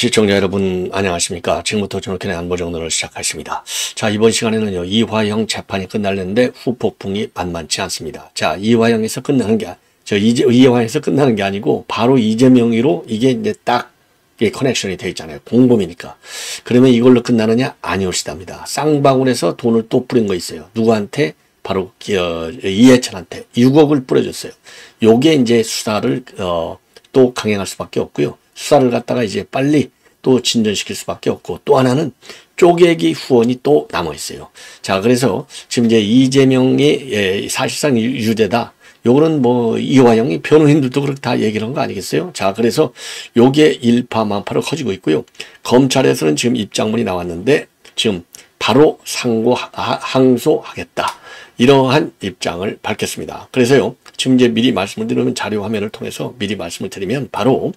시청자 여러분 안녕하십니까? 지금부터 저녁에 안보정론을 시작하십니다. 자 이번 시간에는요 이화영 재판이 끝날는데 후폭풍이 만만치 않습니다. 자 이화영에서 끝나는 게 저 이화영에서 끝나는 게 아니고 바로 이재명이로 이게 이제 딱 이게 커넥션이 돼 있잖아요. 공범이니까. 그러면 이걸로 끝나느냐? 아니올시답니다. 쌍방울에서 돈을 또 뿌린 거 있어요. 누구한테? 바로 어, 이해찬한테. 6억을 뿌려줬어요. 요게 이제 수사를 어, 또 강행할 수밖에 없고요 수사를 갖다가 이제 빨리 또 진전시킬 수밖에 없고 또 하나는 쪼개기 후원이 또 남아 있어요. 자, 그래서 지금 이제 이재명이 예, 사실상 유죄다. 요거는 뭐 이화영이 변호인들도 그렇게 다 얘기를 한 거 아니겠어요? 자, 그래서 요게 일파만파로 커지고 있고요. 검찰에서는 지금 입장문이 나왔는데 지금 바로 상고 항소하겠다. 이러한 입장을 밝혔습니다. 그래서요. 지금 이제 미리 말씀을 드리면 자료 화면을 통해서 미리 말씀을 드리면 바로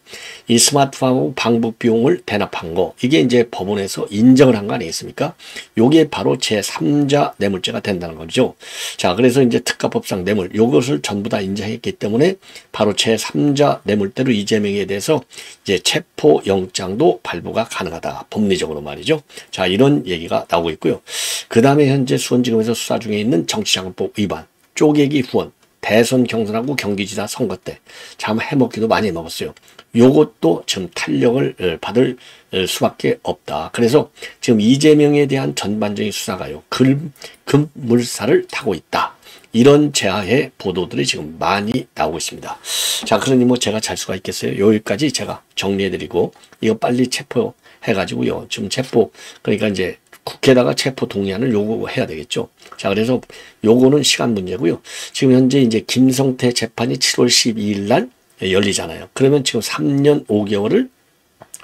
이 스마트폰 방북 비용을 대납한 거 이게 이제 법원에서 인정을 한 거 아니겠습니까? 요게 바로 제3자 뇌물죄가 된다는 거죠. 자, 그래서 이제 특가법상 뇌물 요것을 전부 다 인정했기 때문에 바로 제3자 뇌물대로 이재명에 대해서 이제 체포 영장도 발부가 가능하다. 법리적으로 말이죠. 자, 이런 얘기가 나오고 있고요. 그 다음에 현재 수원지검에서 수사 중에 있는 정치 자금법 위반, 쪼개기 후원 대선 경선하고 경기지사 선거 때 참 해먹기도 많이 먹었어요. 요것도 지금 탄력을 어, 받을 어, 수밖에 없다. 그래서 지금 이재명에 대한 전반적인 수사가요. 금, 금물살을 타고 있다. 이런 제하의 보도들이 지금 많이 나오고 있습니다. 자, 그러니 뭐 제가 잘 수가 있겠어요. 여기까지 제가 정리해드리고 이거 빨리 체포해가지고요. 지금 체포 그러니까 이제 국회에다가 체포 동의안을 요구해야 되겠죠. 자, 그래서 요거는 시간 문제고요. 지금 현재 이제 김성태 재판이 7월 12일 날 열리잖아요. 그러면 지금 3년 5개월을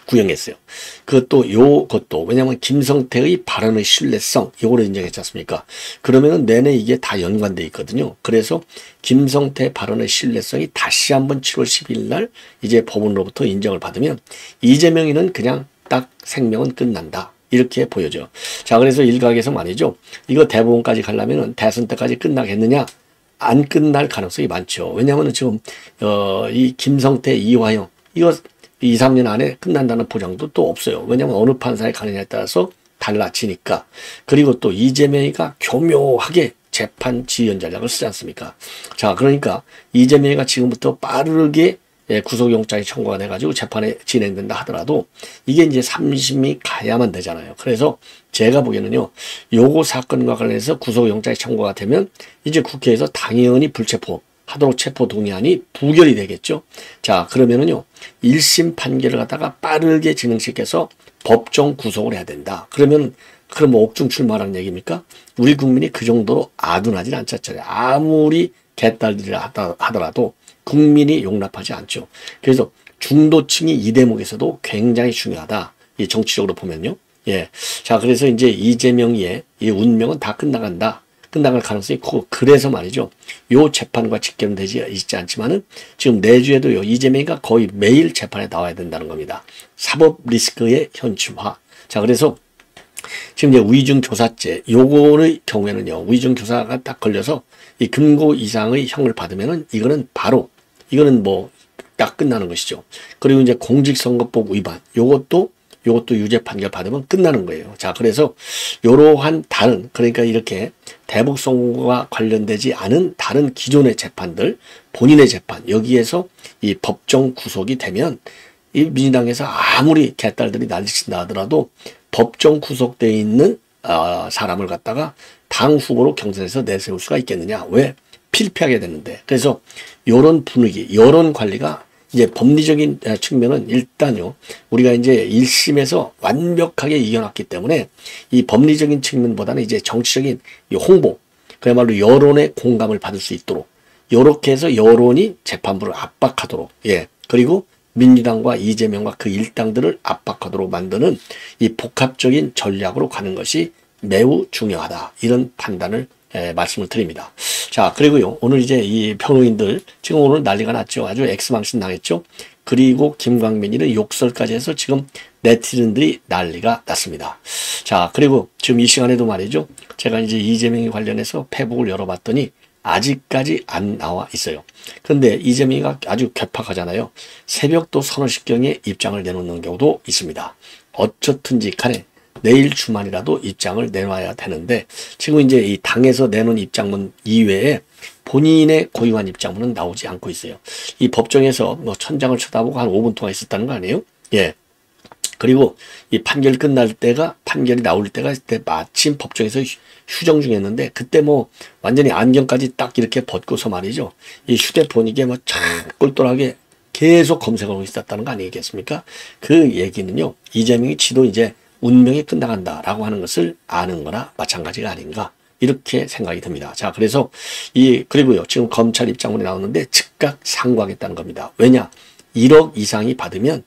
구형했어요. 그것도 요것도 왜냐하면 김성태의 발언의 신뢰성 요거를 인정했지 않습니까? 그러면은 내내 이게 다 연관돼 있거든요. 그래서 김성태 발언의 신뢰성이 다시 한번 7월 10일 날 이제 법원으로부터 인정을 받으면 이재명이는 그냥 딱 생명은 끝난다. 이렇게 보여져. 자, 그래서 일각에서 말이죠. 이거 대법원까지 가려면 대선 때까지 끝나겠느냐? 안 끝날 가능성이 많죠. 왜냐하면 지금, 어, 이 김성태, 이화영, 이거 2, 3년 안에 끝난다는 보장도 또 없어요. 왜냐하면 어느 판사에 가느냐에 따라서 달라지니까. 그리고 또 이재명이가 교묘하게 재판 지연 전략을 쓰지 않습니까? 자, 그러니까 이재명이가 지금부터 빠르게 예, 구속영장이 청구가 돼가지고 재판에 진행된다 하더라도 이게 이제 3심이 가야만 되잖아요. 그래서 제가 보기에는요, 요거 사건과 관련해서 구속영장이 청구가 되면 이제 국회에서 당연히 불체포 하도록 체포 동의안이 부결이 되겠죠. 자, 그러면은요, 1심 판결을 갖다가 빠르게 진행시켜서 법정 구속을 해야 된다. 그러면 그럼 뭐 옥중 출마라는 얘기입니까? 우리 국민이 그 정도로 아둔하진 않잖아요. 아무리 개딸들이라 하더라도 국민이 용납하지 않죠. 그래서 중도층이 이 대목에서도 굉장히 중요하다. 이 정치적으로 보면요. 예. 자, 그래서 이제 이재명의 이 운명은 다 끝나간다. 끝나갈 가능성이 크고 그래서 말이죠. 요 재판과 직결되지 있지 않지만은 지금 내주에도 요. 이재명이가 거의 매일 재판에 나와야 된다는 겁니다. 사법 리스크의 현실화. 자, 그래서 지금 이제 위중 교사죄 요거의 경우에는요. 위중 교사가 딱 걸려서 이 금고 이상의 형을 받으면은 이거는 바로 이거는 뭐 딱 끝나는 것이죠. 그리고 이제 공직선거법 위반 요것도 요것도 유죄 판결 받으면 끝나는 거예요. 자, 그래서 이러한 다른 그러니까 이렇게 대북 선거와 관련되지 않은 다른 기존의 재판들 본인의 재판 여기에서 이 법정 구속이 되면 이 민주당에서 아무리 개딸들이 난리친다 하더라도 법정 구속돼 있는 어, 사람을 갖다가 당 후보로 경선에서 내세울 수가 있겠느냐? 왜? 필패하게 되는데. 그래서 요런 분위기, 요런 관리가 이제 법리적인 측면은 일단요, 우리가 이제 1심에서 완벽하게 이겨놨기 때문에 이 법리적인 측면보다는 이제 정치적인 홍보, 그야말로 여론의 공감을 받을 수 있도록, 요렇게 해서 여론이 재판부를 압박하도록, 예. 그리고 민주당과 이재명과 그 일당들을 압박하도록 만드는 이 복합적인 전략으로 가는 것이 매우 중요하다. 이런 판단을 예, 말씀을 드립니다. 자, 그리고요. 오늘 이제 이 변호인들 지금 오늘 난리가 났죠. 아주 엑스망신 당했죠. 그리고 김광민이는 욕설까지 해서 지금 네티즌들이 난리가 났습니다. 자, 그리고 지금 이 시간에도 말이죠. 제가 이제 이재명이 관련해서 페북을 열어봤더니 아직까지 안 나와 있어요. 그런데 이재명이가 아주 괴팍하잖아요. 새벽도 서너 시경에 입장을 내놓는 경우도 있습니다. 어쨌든지 간에 내일 주말이라도 입장을 내놔야 되는데 지금 이제 이 당에서 내놓은 입장문 이외에 본인의 고유한 입장문은 나오지 않고 있어요. 이 법정에서 뭐 천장을 쳐다보고 한 5분 동안 있었다는 거 아니에요? 예. 그리고 이 판결 끝날 때가 판결이 나올 때가 그때 마침 법정에서 휴정 중이었는데 그때 뭐 완전히 안경까지 딱 이렇게 벗고서 말이죠. 이 휴대폰 이게 뭐참 똘똘하게 계속 검색하고 있었다는 거 아니겠습니까? 그 얘기는요. 이재명이 지도 이제 운명이 끝나간다라고 하는 것을 아는 거나 마찬가지가 아닌가 이렇게 생각이 듭니다. 자, 그래서 이 그리고요. 지금 검찰 입장문이 나오는데 즉각 상고하겠다는 겁니다. 왜냐? 1억 이상이 받으면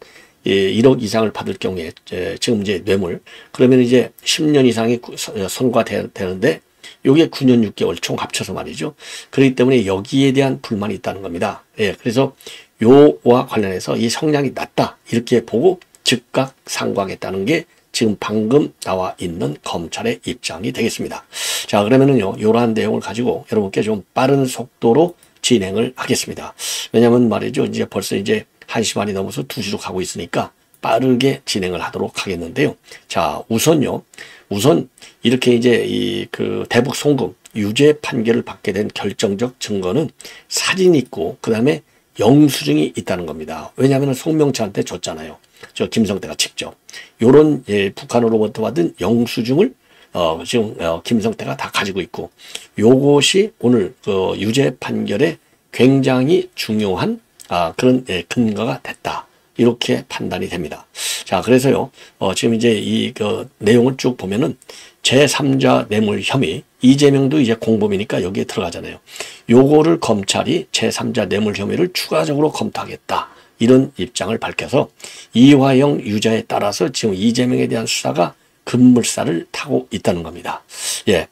예, 1억 이상을 받을 경우에 지금 이제 뇌물 그러면 이제 10년 이상이 선고되는데 요게 9년 6개월 총 합쳐서 말이죠. 그렇기 때문에 여기에 대한 불만이 있다는 겁니다. 예, 그래서 요와 관련해서 이 성량이 낮다 이렇게 보고 즉각 상고하겠다는 게 지금 방금 나와 있는 검찰의 입장이 되겠습니다. 자, 그러면은요, 이러한 내용을 가지고 여러분께 좀 빠른 속도로 진행을 하겠습니다. 왜냐면 말이죠. 이제 벌써 이제 1시 반이 넘어서 2시로 가고 있으니까 빠르게 진행을 하도록 하겠는데요. 자, 우선요. 우선 이렇게 이제 이 그 대북 송금 유죄 판결을 받게 된 결정적 증거는 사진이 있고 그 다음에 영수증이 있다는 겁니다. 왜냐하면 송명차한테 줬잖아요. 저 김성태가 직접 요런 예, 북한으로부터 받은 영수증을 어, 지금 어, 김성태가 다 가지고 있고 요것이 오늘 그 유죄 판결에 굉장히 중요한 아, 그런 예, 근거가 됐다. 이렇게 판단이 됩니다. 자, 그래서요, 어, 지금 이제 이, 그, 내용을 쭉 보면은 제3자 뇌물 혐의, 이재명도 이제 공범이니까 여기에 들어가잖아요. 요거를 검찰이 제3자 뇌물 혐의를 추가적으로 검토하겠다. 이런 입장을 밝혀서 이화영 유자에 따라서 지금 이재명에 대한 수사가 급물살을 타고 있다는 겁니다. 예.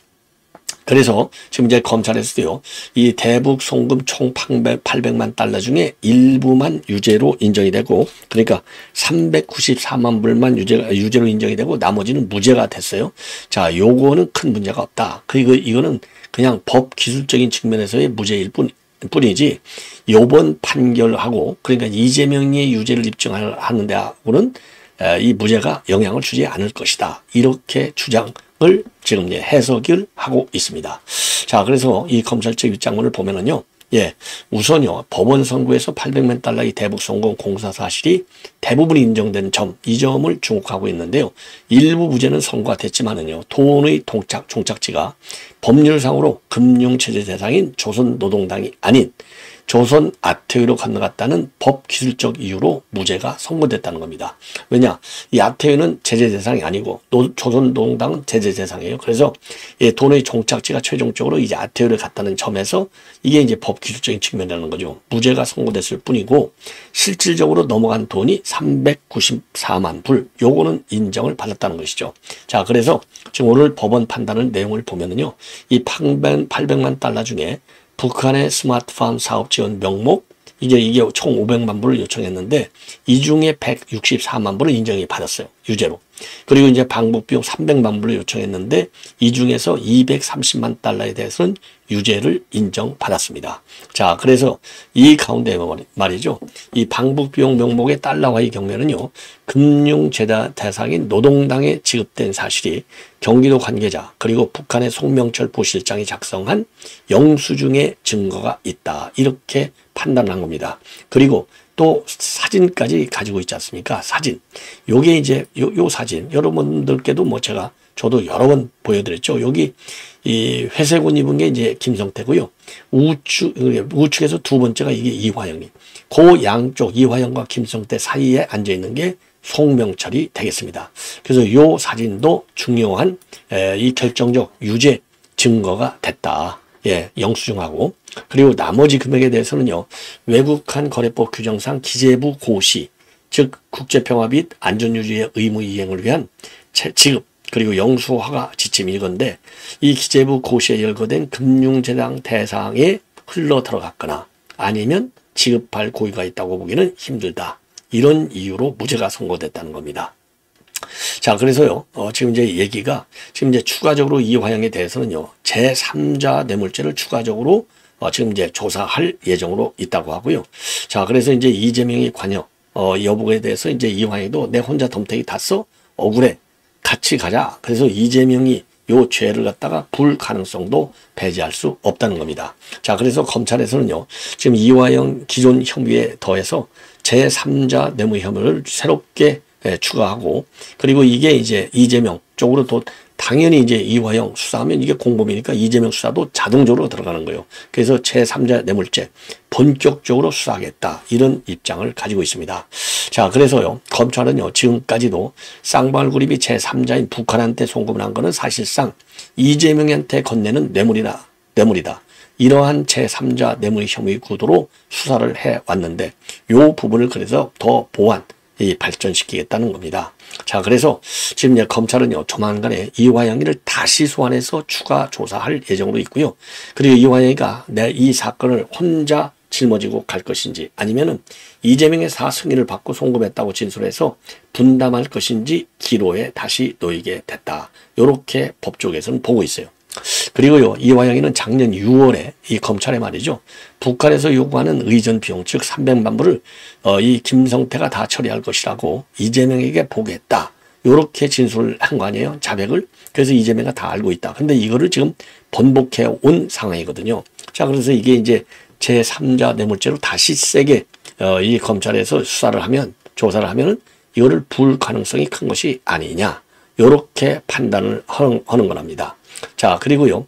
그래서 지금 이제 검찰에서도요, 이 대북 송금 총 800만 달러 중에 일부만 유죄로 인정이 되고, 그러니까 394만 불만 유죄, 유죄로 인정이 되고, 나머지는 무죄가 됐어요. 자, 요거는 큰 문제가 없다. 그리고 이거는 그냥 법 기술적인 측면에서의 무죄일 뿐, 뿐이지, 요번 판결하고, 그러니까 이재명의 유죄를 입증하는 데하고는 이 무죄가 영향을 주지 않을 것이다. 이렇게 주장 을 지금 예, 해석을 하고 있습니다. 자, 그래서 이 검찰 측 입장문을 보면은요. 예, 우선요, 법원 선고에서 800만 달러의 대북 성공 공사 사실이 대부분 인정된 점, 이 점을 주목하고 있는데요. 일부 부재는 선고가 됐지만은요, 돈의 동착, 종착지가 법률상으로 금융체제 대상인 조선노동당이 아닌 조선 아태의로 건너갔다는 법 기술적 이유로 무죄가 선고됐다는 겁니다. 왜냐? 이 아태의는 제재 대상이 아니고 노, 조선 노동당은 제재 대상이에요. 그래서 예, 돈의 종착지가 최종적으로 이제 아태의를 갔다는 점에서 이게 이제 법 기술적인 측면이라는 거죠. 무죄가 선고됐을 뿐이고 실질적으로 넘어간 돈이 394만 불. 요거는 인정을 받았다는 것이죠. 자, 그래서 지금 오늘 법원 판단을 내용을 보면은요. 이 800만 달러 중에 북한의 스마트폰 사업 지원 명목 이제 이게 총 500만 불을 요청했는데 이 중에 164만 불을 인정이 받았어요. 유죄로. 그리고 이제 방북 비용 300만 불을 요청했는데 이 중에서 230만 달러에 대해서는 유죄를 인정받았습니다. 자, 그래서 이 가운데 말이죠. 이 방북 비용 명목의 달러화의 경우에는요. 금융재단 대상인 노동당에 지급된 사실이 경기도 관계자 그리고 북한의 송명철 부실장이 작성한 영수증의 증거가 있다. 이렇게 판단한 겁니다. 그리고 또 사진까지 가지고 있지 않습니까? 사진. 요게 이제 요, 요 사진. 여러분들께도 뭐 제가 저도 여러 번 보여드렸죠. 여기 이 회색 옷 입은 게 이제 김성태고요. 우측, 우측에서 두 번째가 이게 이화영이. 그 양쪽 이화영과 김성태 사이에 앉아 있는 게 송명철이 되겠습니다. 그래서 요 사진도 중요한 에, 이 결정적 유죄 증거가 됐다. 예, 영수증하고 그리고 나머지 금액에 대해서는요. 외국한 거래법 규정상 기재부 고시 즉 국제평화 및 안전유지의 의무 이행을 위한 지급 그리고 영수화가 지침 이건데 이 기재부 고시에 열거된 금융재당 대상에 흘러 들어갔거나 아니면 지급할 고의가 있다고 보기는 힘들다. 이런 이유로 무죄가 선고됐다는 겁니다. 자, 그래서요, 어, 지금 이제 얘기가, 지금 이제 추가적으로 이화영에 대해서는요, 제3자 뇌물죄를 추가적으로 어, 지금 이제 조사할 예정으로 있다고 하고요. 자, 그래서 이제 이재명이 관여 어, 여부에 대해서 이제 이화영도 내 혼자 덤태기 탔어 억울해 같이 가자. 그래서 이재명이 요 죄를 갖다가 불 가능성도 배제할 수 없다는 겁니다. 자, 그래서 검찰에서는요, 지금 이화영 기존 혐의에 더해서 제3자 뇌물 혐의를 새롭게 예, 추가하고, 그리고 이게 이제 이재명 쪽으로 또 당연히 이제 이화영 수사하면 이게 공범이니까 이재명 수사도 자동적으로 들어가는 거예요. 그래서 제3자 뇌물죄 본격적으로 수사하겠다. 이런 입장을 가지고 있습니다. 자, 그래서요, 검찰은요, 지금까지도 쌍방울 그룹이 제3자인 북한한테 송금을 한 거는 사실상 이재명한테 건네는 뇌물이다. 뇌물이다. 이러한 제3자 뇌물 혐의 구도로 수사를 해 왔는데, 요 부분을 그래서 더 보완, 이 발전시키겠다는 겁니다. 자, 그래서 지금 이제 검찰은요, 조만간에 이화영이를 다시 소환해서 추가 조사할 예정으로 있고요. 그리고 이화영이가 내 이 사건을 혼자 짊어지고 갈 것인지 아니면은 이재명의 사 승인을 받고 송금했다고 진술해서 분담할 것인지 기로에 다시 놓이게 됐다. 이렇게 법조계에서는 보고 있어요. 그리고요, 이화영이는 작년 6월에 이 검찰에 말이죠. 북한에서 요구하는 의전 비용, 즉 300만 불을 어, 이 김성태가 다 처리할 것이라고 이재명에게 보겠다. 요렇게 진술을 한 거 아니에요? 자백을. 그래서 이재명가 다 알고 있다. 근데 이거를 지금 번복해 온 상황이거든요. 자, 그래서 이게 이제 제3자 뇌물죄로 다시 세게 어, 이 검찰에서 수사를 하면 조사를 하면은 이거를 불 가능성이 큰 것이 아니냐 요렇게 판단을 하는, 하는 거랍니다. 자 그리고요.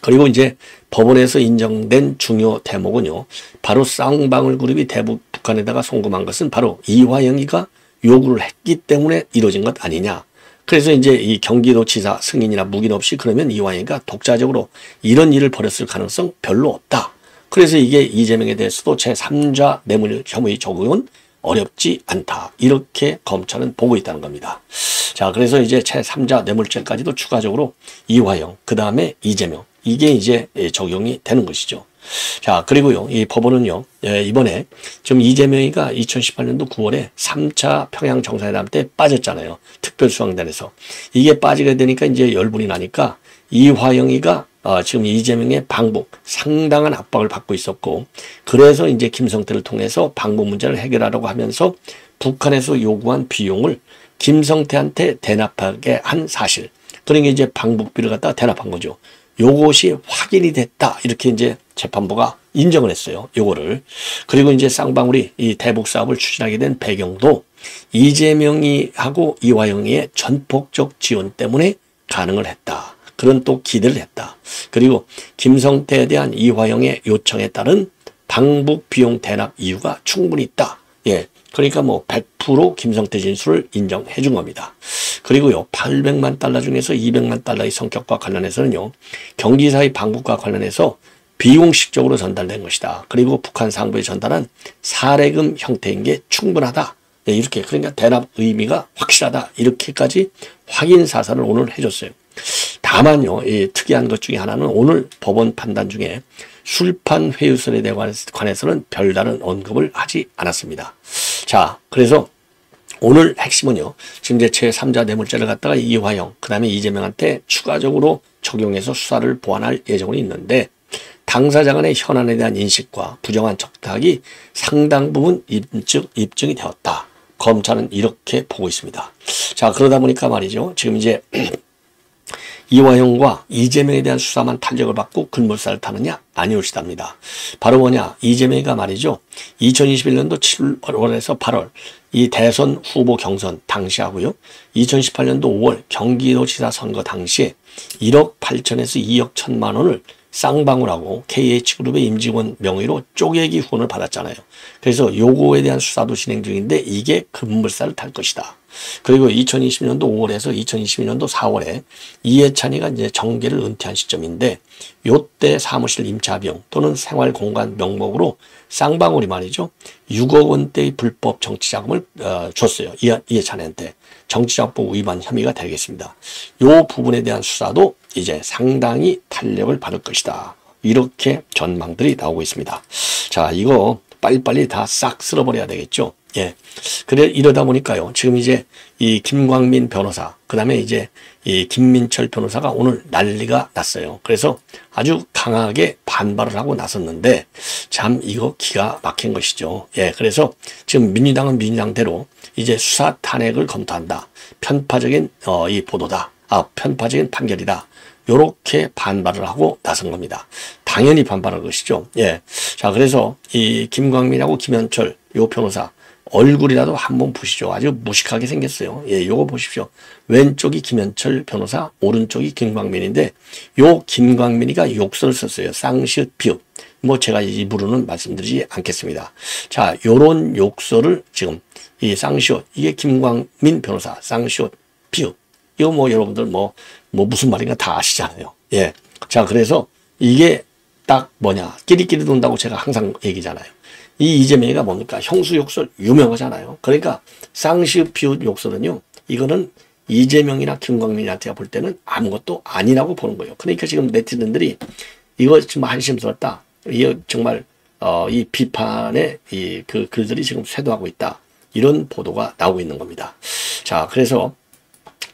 그리고 이제 법원에서 인정된 중요 대목은요. 바로 쌍방울 그룹이 대북 북한에다가 송금한 것은 바로 이화영이가 요구를 했기 때문에 이루어진 것 아니냐. 그래서 이제 이 경기도지사 승인이나 묵인 없이 그러면 이화영이가 독자적으로 이런 일을 벌였을 가능성 별로 없다. 그래서 이게 이재명에 대해서도 제3자 뇌물 혐의 적용은 어렵지 않다. 이렇게 검찰은 보고 있다는 겁니다. 자, 그래서 이제 제3자 뇌물죄까지도 추가적으로 이화영, 그 다음에 이재명. 이게 이제 적용이 되는 것이죠. 자, 그리고요, 이 법원은요, 예, 이번에 지금 이재명이가 2018년도 9월에 3차 평양 정상회담 때 빠졌잖아요. 특별수황단에서. 이게 빠지게 되니까 이제 열분이 나니까 이화영이가 어, 지금 이재명의 방북 상당한 압박을 받고 있었고 그래서 이제 김성태를 통해서 방북 문제를 해결하려고 하면서 북한에서 요구한 비용을 김성태한테 대납하게 한 사실. 그러니까 이제 방북비를 갖다 대납한 거죠. 요것이 확인이 됐다. 이렇게 이제 재판부가 인정을 했어요. 요거를. 그리고 이제 쌍방울이 이 대북 사업을 추진하게 된 배경도 이재명이 하고 이화영의 전폭적 지원 때문에 가능을 했다. 그런 또 기대를 했다. 그리고 김성태에 대한 이화영의 요청에 따른 방북 비용 대납 이유가 충분히 있다. 예. 그러니까 뭐 100% 김성태 진술을 인정해 준 겁니다. 그리고요, 800만 달러 중에서 200만 달러의 성격과 관련해서는요, 경기사의 방북과 관련해서 비공식적으로 전달된 것이다. 그리고 북한 상부에 전달한 사례금 형태인 게 충분하다. 네, 이렇게 그러니까 대납 의미가 확실하다. 이렇게까지 확인 사살을 오늘 해줬어요. 다만요, 이 특이한 것 중에 하나는 오늘 법원 판단 중에 술판 회유설에 관해서는 별다른 언급을 하지 않았습니다. 자, 그래서 오늘 핵심은요. 지금 제 제3자 뇌물죄를 갖다가 이화영, 그 다음에 이재명한테 추가적으로 적용해서 수사를 보완할 예정은 있는데 당사자 간의 현안에 대한 인식과 부정한 적탁이 상당 부분 입증, 입증이 되었다. 검찰은 이렇게 보고 있습니다. 자, 그러다 보니까 말이죠. 지금 이제 이화영과 이재명에 대한 수사만 탄력을 받고 근물살을 타느냐? 아니올시답니다. 바로 뭐냐? 이재명이가 말이죠. 2021년도 7월에서 8월 이 대선 후보 경선 당시 하고요. 2018년도 5월 경기도지사 선거 당시에 1억 8천에서 2억 1천만 원을 쌍방울하고 KH그룹의 임직원 명의로 쪼개기 후원을 받았잖아요. 그래서 요거에 대한 수사도 진행 중인데 이게 급물살을 탈 것이다. 그리고 2020년도 5월에서 2022년도 4월에 이해찬이가 이제 정계를 은퇴한 시점인데 요때 사무실 임차 비용 또는 생활 공간 명목으로 쌍방울이 말이죠. 6억 원대의 불법 정치 자금을 어, 줬어요. 이해, 이해찬한테. 정치자법 위반 혐의가 되겠습니다. 요 부분에 대한 수사도 이제 상당히 탄력을 받을 것이다. 이렇게 전망들이 나오고 있습니다. 자, 이거 빨리빨리 다 싹 쓸어버려야 되겠죠. 예. 그래, 이러다 보니까요. 지금 이제 이 김광민 변호사, 그 다음에 이제 이 김민철 변호사가 오늘 난리가 났어요. 그래서 아주 강하게 반발을 하고 나섰는데 참 이거 기가 막힌 것이죠. 예. 그래서 지금 민주당은 민주당대로 이제 수사 탄핵을 검토한다. 편파적인 어, 이 보도다. 아, 편파적인 판결이다. 요렇게 반발을 하고 나선 겁니다. 당연히 반발할 것이죠. 예. 자, 그래서 이 김광민하고 김현철 요 변호사 얼굴이라도 한번 보시죠. 아주 무식하게 생겼어요. 예, 요거 보십시오. 왼쪽이 김현철 변호사, 오른쪽이 김광민인데 요 김광민이가 욕설을 썼어요. 쌍시읒 비읍. 뭐 제가 이부로는 말씀드리지 않겠습니다. 자, 요런 욕설을 지금 이 쌍시읒 이게 김광민 변호사 쌍시읒 비읍. 이거 뭐 여러분들 뭐, 뭐 무슨 말인가 다 아시잖아요. 예. 자, 그래서 이게 딱 뭐냐. 끼리끼리 돈다고 제가 항상 얘기잖아요. 이 이재명이가 뭡니까? 형수 욕설 유명하잖아요. 그러니까 비읒 욕설은요. 이거는 이재명이나 김광민한테 볼 때는 아무것도 아니라고 보는 거예요. 그러니까 지금 네티즌들이 이거 좀 한심스럽다. 이 정말 어, 이 비판의 이 그 글들이 지금 쇄도하고 있다. 이런 보도가 나오고 있는 겁니다. 자, 그래서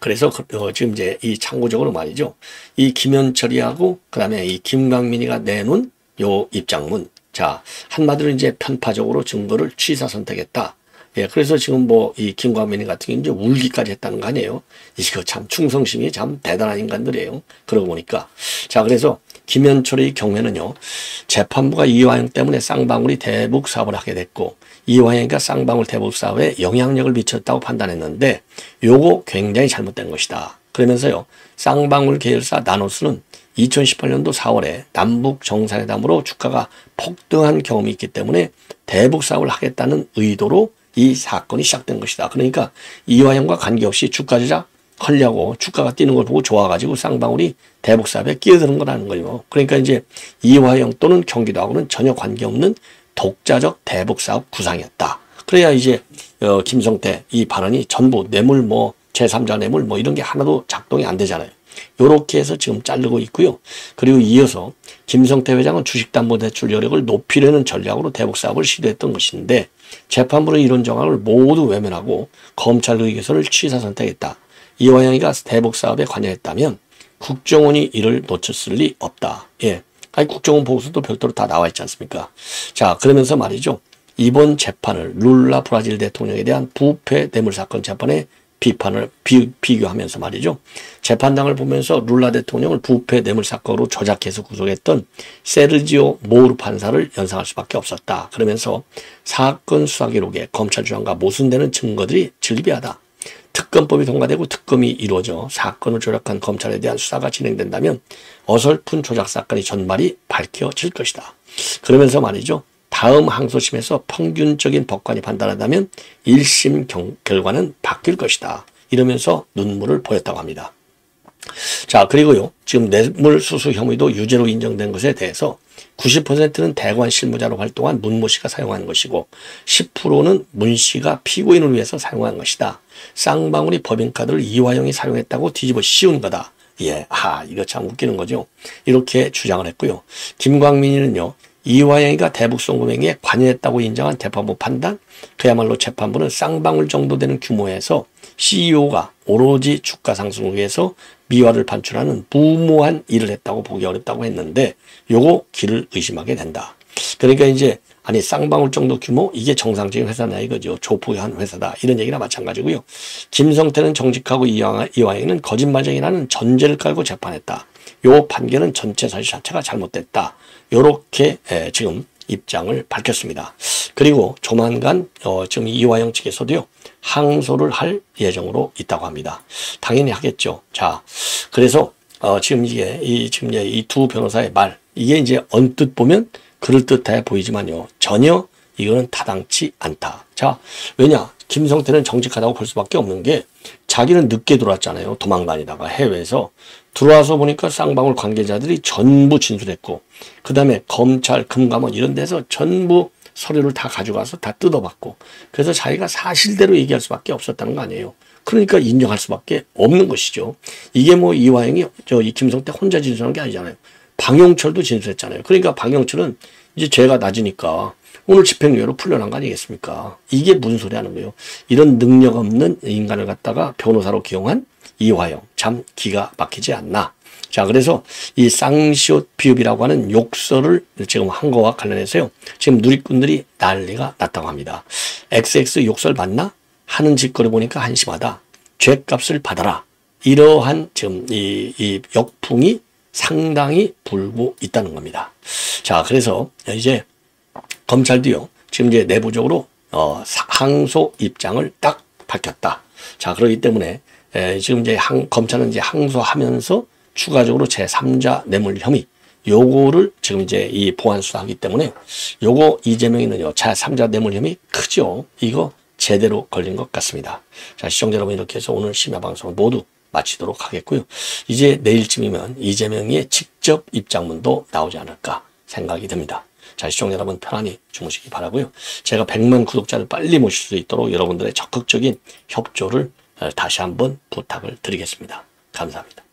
그래서 그, 어, 지금 이제 이 참고적으로 말이죠. 이 김현철이하고 그다음에 이 김광민이가 내놓은 요 입장문. 자, 한마디로 이제 편파적으로 증거를 취사 선택했다. 예, 그래서 지금 뭐 이 김광민이 같은 경우 이제 울기까지 했다는 거 아니에요. 이거 참 충성심이 참 대단한 인간들이에요. 그러고 보니까. 자, 그래서 김현철의 경우에는요, 재판부가 이화영 때문에 쌍방울이 대북 사업을 하게 됐고, 이화영이가 쌍방울 대북 사업에 영향력을 미쳤다고 판단했는데, 요거 굉장히 잘못된 것이다. 그러면서요, 쌍방울 계열사 나노스는 2018년도 4월에 남북 정상회담으로 주가가 폭등한 경험이 있기 때문에 대북 사업을 하겠다는 의도로 이 사건이 시작된 것이다. 그러니까 이화영과 관계없이 주가 조작 하려고 주가가 뛰는 걸 보고 좋아가지고 쌍방울이 대북 사업에 끼어드는 거라는 거예요. 그러니까 이제 이화영 또는 경기도하고는 전혀 관계없는 독자적 대북 사업 구상이었다. 그래야 이제 어, 김성태 이 발언이 전부 뇌물 뭐 제3자 뇌물 뭐 이런 게 하나도 작동이 안 되잖아요. 요렇게 해서 지금 자르고 있고요. 그리고 이어서 김성태 회장은 주식담보대출 여력을 높이려는 전략으로 대북사업을 시도했던 것인데 재판부는 이런 정황을 모두 외면하고 검찰 의견서를 취사 선택했다. 이화영이가 대북사업에 관여했다면 국정원이 이를 놓쳤을 리 없다. 예. 아니 국정원 보고서도 별도로 다 나와 있지 않습니까? 자 그러면서 말이죠. 이번 재판을 룰라 브라질 대통령에 대한 부패 뇌물 사건 재판에 비판을 비, 비교하면서 말이죠. 재판당을 보면서 룰라 대통령을 부패 뇌물 사건으로 조작해서 구속했던 세르지오 모르 판사를 연상할 수밖에 없었다. 그러면서 사건 수사 기록에 검찰 주장과 모순되는 증거들이 즐비하다. 특검법이 통과되고 특검이 이루어져 사건을 조작한 검찰에 대한 수사가 진행된다면 어설픈 조작 사건의 전말이 밝혀질 것이다. 그러면서 말이죠. 다음 항소심에서 평균적인 법관이 판단한다면 1심 경, 결과는 바뀔 것이다. 이러면서 눈물을 보였다고 합니다. 자, 그리고요. 지금 뇌물수수 혐의도 유죄로 인정된 것에 대해서 90%는 대관 실무자로 활동한 문모 씨가 사용한 것이고 10%는 문 씨가 피고인을 위해서 사용한 것이다. 쌍방울이 법인카드를 이화영이 사용했다고 뒤집어 씌운 거다. 예, 아, 이거 참 웃기는 거죠. 이렇게 주장을 했고요. 김광민이는요, 이화영이가 대북송금행위에 관여했다고 인정한 재판부 판단, 그야말로 재판부는 쌍방울 정도 되는 규모에서 CEO가 오로지 주가 상승을 위해서 미화를 반출하는 무모한 일을 했다고 보기 어렵다고 했는데 요거 길을 의심하게 된다. 그러니까 이제 아니 쌍방울 정도 규모 이게 정상적인 회사냐 이거죠. 조폭한 회사다. 이런 얘기나 마찬가지고요. 김성태는 정직하고 이화영은 거짓말쟁이라는 전제를 깔고 재판했다. 요 판결은 전체 사실 자체가 잘못됐다. 요렇게 지금 입장을 밝혔습니다. 그리고 조만간 어, 지금 이화영 측에서도요 항소를 할 예정으로 있다고 합니다. 당연히 하겠죠. 자, 그래서 어, 지금 이게 이 지금 이 두 변호사의 말 이게 이제 언뜻 보면 그럴 듯해 보이지만요 전혀 이거는 타당치 않다. 자, 왜냐? 김성태는 정직하다고 볼 수밖에 없는 게 자기는 늦게 들어왔잖아요. 도망다니다가 해외에서 들어와서 보니까 쌍방울 관계자들이 전부 진술했고 그 다음에 검찰 금감원 이런 데서 전부 서류를 다 가져가서 다 뜯어봤고 그래서 자기가 사실대로 얘기할 수밖에 없었다는 거 아니에요. 그러니까 인정할 수밖에 없는 것이죠. 이게 뭐 이화영이 저 이 김성태 혼자 진술한 게 아니잖아요. 방용철도 진술했잖아요. 그러니까 방용철은 이제 죄가 낮으니까 오늘 집행유예로 풀려난 거 아니겠습니까? 이게 무슨 소리 하는 거예요? 이런 능력 없는 인간을 갖다가 변호사로 기용한 이화영. 참 기가 막히지 않나. 자, 그래서 이 쌍시옷 비읍이라고 하는 욕설을 지금 한 거와 관련해서요. 지금 누리꾼들이 난리가 났다고 합니다. XX 욕설 맞나? 하는 짓거리 보니까 한심하다. 죄값을 받아라. 이러한 지금 이, 이 역풍이 상당히 불고 있다는 겁니다. 자, 그래서 이제 검찰도요. 지금 이제 내부적으로 어, 항소 입장을 딱 밝혔다. 자, 그렇기 때문에 에, 지금 이제 항, 검찰은 이제 항소하면서 추가적으로 제3자 뇌물 혐의 요거를 지금 이제 이 보안 수사하기 때문에 요거 이재명이는요 제3자 뇌물 혐의 크죠. 이거 제대로 걸린 것 같습니다. 자 시청자 여러분 이렇게 해서 오늘 심야 방송을 모두 마치도록 하겠고요. 이제 내일쯤이면 이재명의 직접 입장문도 나오지 않을까 생각이 듭니다. 자, 시청자 여러분 편안히 주무시기 바라고요. 제가 100만 구독자를 빨리 모실 수 있도록 여러분들의 적극적인 협조를 다시 한번 부탁을 드리겠습니다. 감사합니다.